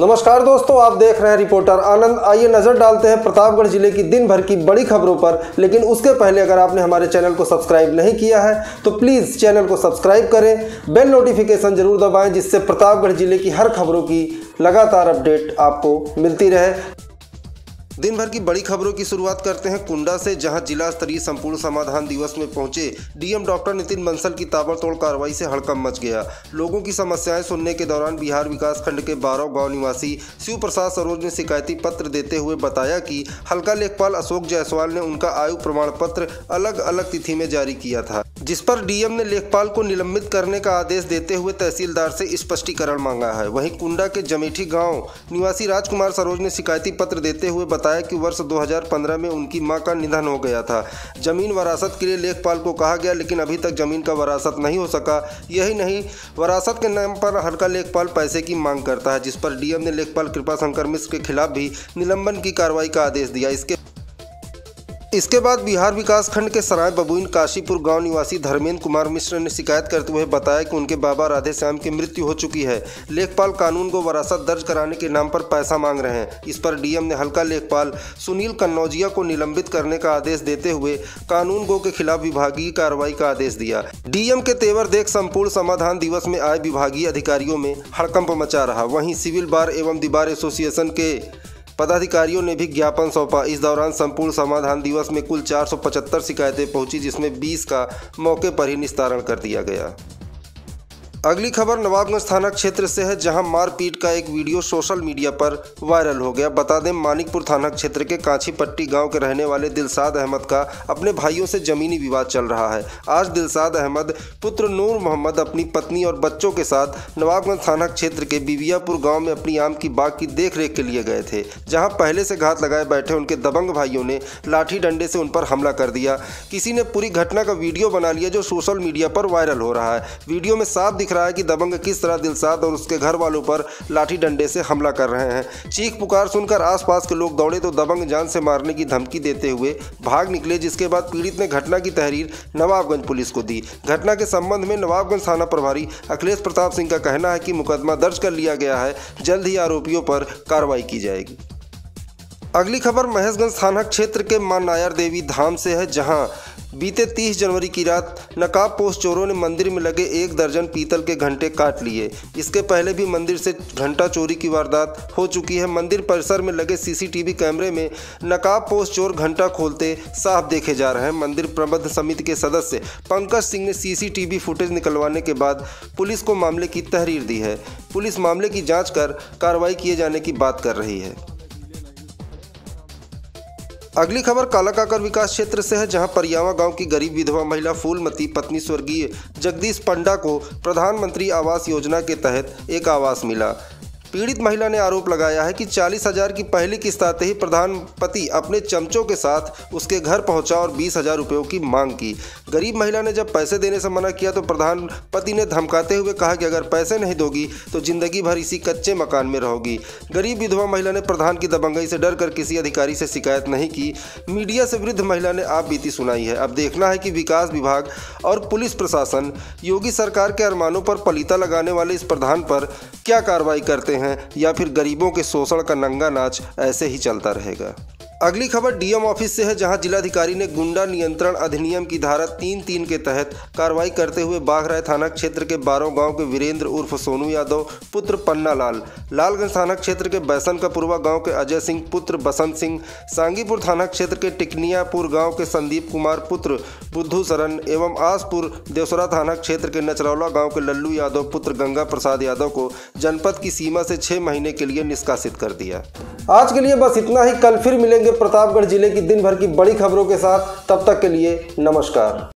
नमस्कार दोस्तों, आप देख रहे हैं रिपोर्टर आनंद। आइए नज़र डालते हैं प्रतापगढ़ ज़िले की दिन भर की बड़ी खबरों पर। लेकिन उसके पहले अगर आपने हमारे चैनल को सब्सक्राइब नहीं किया है तो प्लीज़ चैनल को सब्सक्राइब करें। बेल नोटिफिकेशन ज़रूर दबाएँ, जिससे प्रतापगढ़ ज़िले की हर खबरों की लगातार अपडेट आपको मिलती रहे। दिन भर की बड़ी खबरों की शुरुआत करते हैं कुंडा से, जहाँ जिला स्तरीय संपूर्ण समाधान दिवस में पहुँचे डीएम डॉक्टर नितिन बंसल की ताबड़तोड़ कार्रवाई से हड़कम मच गया। लोगों की समस्याएँ सुनने के दौरान बिहार विकास खंड के बारह गाँव निवासी शिव प्रसाद सरोज ने शिकायती पत्र देते हुए बताया कि हल्का लेखपाल अशोक जायसवाल ने उनका आयु प्रमाण पत्र अलग अलग तिथि में जारी किया था। जिस पर डीएम ने लेखपाल को निलंबित करने का आदेश देते हुए तहसीलदार से स्पष्टीकरण मांगा है। वहीं कुंडा के जमेठी गाँव निवासी राजकुमार सरोज ने शिकायती पत्र देते हुए बताया कि वर्ष 2015 में उनकी माँ का निधन हो गया था। ज़मीन वरासत के लिए लेखपाल को कहा गया, लेकिन अभी तक ज़मीन का वरासत नहीं हो सका। यही नहीं, वरासत के नाम पर हल्का लेखपाल पैसे की मांग करता है, जिस पर डीएम ने लेखपाल कृपा शंकर मिश्र के खिलाफ भी निलंबन की कार्रवाई का आदेश दिया। इसके इसके बाद बिहार विकास खंड के सराय बबुइन काशीपुर गाँव निवासी धर्मेंद्र कुमार मिश्र ने शिकायत करते हुए बताया कि उनके बाबा राधे श्याम की मृत्यु हो चुकी है। लेखपाल कानून को वरासत दर्ज कराने के नाम पर पैसा मांग रहे हैं। इस पर डीएम ने हल्का लेखपाल सुनील कन्नौजिया को निलंबित करने का आदेश देते हुए कानून गो के खिलाफ विभागीय कार्रवाई का आदेश दिया। डीएम के तेवर देख संपूर्ण समाधान दिवस में आए विभागीय अधिकारियों में हड़कंप मचा रहा। वहीं सिविल बार एवं दीवार एसोसिएशन के पदाधिकारियों ने भी ज्ञापन सौंपा। इस दौरान संपूर्ण समाधान दिवस में कुल 475 शिकायतें पहुँची, जिसमें 20 का मौके पर ही निस्तारण कर दिया गया। अगली खबर नवाबगंज थाना क्षेत्र से है, जहाँ मारपीट का एक वीडियो सोशल मीडिया पर वायरल हो गया। बता दें, मानिकपुर थाना क्षेत्र के कांची पट्टी गाँव के रहने वाले दिलसाद अहमद का अपने भाइयों से जमीनी विवाद चल रहा है। आज दिलसाद अहमद, पुत्र नूर मोहम्मद, अपनी पत्नी और बच्चों के साथ नवाबगंज थाना क्षेत्र के बिबियापुर गाँव में अपनी आम की बाग की देख के लिए गए थे, जहाँ पहले से घात लगाए बैठे उनके दबंग भाइयों ने लाठी डंडे से उन पर हमला कर दिया। किसी ने पूरी घटना का वीडियो बना लिया जो सोशल मीडिया पर वायरल हो रहा है। वीडियो में साफ़ दिख रहा है कि दबंग किस तरह दिलसाद और उसके घर वालों पर लाठी डंडे से हमला कर रहे हैं। चीख पुकार सुनकर आसपास के लोग दौड़े तो दबंग जान से मारने की धमकी देते हुए भाग निकले, जिसके बाद पीड़ित ने घटना की तहरीर नवाबगंज पुलिस को दी। घटना के संबंध में नवाबगंज थाना प्रभारी अखिलेश प्रताप सिंह का कहना है कि मुकदमा दर्ज कर लिया गया है। जल्द ही आरोपियों पर कार्रवाई की जाएगी। अगली खबर, महेशगंज थाना क्षेत्र के माँ नायर देवी धाम से है, जहाँ बीते 30 जनवरी की रात नकाब पोस्ट चोरों ने मंदिर में लगे एक दर्जन पीतल के घंटे काट लिए। इसके पहले भी मंदिर से घंटा चोरी की वारदात हो चुकी है। मंदिर परिसर में लगे सीसीटीवी कैमरे में नकाब पोस्ट चोर घंटा खोलते साफ़ देखे जा रहे हैं। मंदिर प्रबंध समिति के सदस्य पंकज सिंह ने सीसीटीवी फुटेज निकलवाने के बाद पुलिस को मामले की तहरीर दी है। पुलिस मामले की जाँच कर कार्रवाई किए जाने की बात कर रही है। अगली खबर, कालाकाकर विकास क्षेत्र से है, जहाँ परियावा गाँव की गरीब विधवा महिला फूलमती पत्नी स्वर्गीय जगदीश पंडा को प्रधानमंत्री आवास योजना के तहत एक आवास मिला। पीड़ित महिला ने आरोप लगाया है कि चालीस हज़ार की पहली किस्त आते ही प्रधानपति अपने चमचों के साथ उसके घर पहुँचा और बीस हज़ार रुपयों की मांग की। गरीब महिला ने जब पैसे देने से मना किया तो प्रधानपति ने धमकाते हुए कहा कि अगर पैसे नहीं दोगी तो ज़िंदगी भर इसी कच्चे मकान में रहोगी। गरीब विधवा महिला ने प्रधान की दबंगई से डर कर किसी अधिकारी से शिकायत नहीं की। मीडिया से वृद्ध महिला ने आप बीती सुनाई है। अब देखना है कि विकास विभाग और पुलिस प्रशासन योगी सरकार के अरमानों पर पलीता लगाने वाले इस प्रधान पर क्या कार्रवाई करते हैं। या फिर गरीबों के शोषण का नंगा नाच ऐसे ही चलता रहेगा। अगली खबर डीएम ऑफ़िस से है, जहाँ जिलाधिकारी ने गुंडा नियंत्रण अधिनियम की धारा तीन तीन के तहत कार्रवाई करते हुए बाघराय थाना क्षेत्र के बारो गाँव के वीरेंद्र उर्फ़ सोनू यादव, पुत्र पन्ना लाल, लालगंज थाना क्षेत्र के बैसन का पूर्वा गाँव के अजय सिंह, पुत्र बसंत सिंह, सांगीपुर थाना क्षेत्र के टिकनियापुर गाँव के संदीप कुमार, पुत्र बुद्धू सरन एवं आसपुर देवसरा थाना क्षेत्र के नचरौला गाँव के लल्लू यादव, पुत्र गंगा प्रसाद यादव को जनपद की सीमा से छः महीने के लिए निष्कासित कर दिया। आज के लिए बस इतना ही। कल फिर मिलेंगे प्रतापगढ़ ज़िले की दिन भर की बड़ी खबरों के साथ। तब तक के लिए नमस्कार।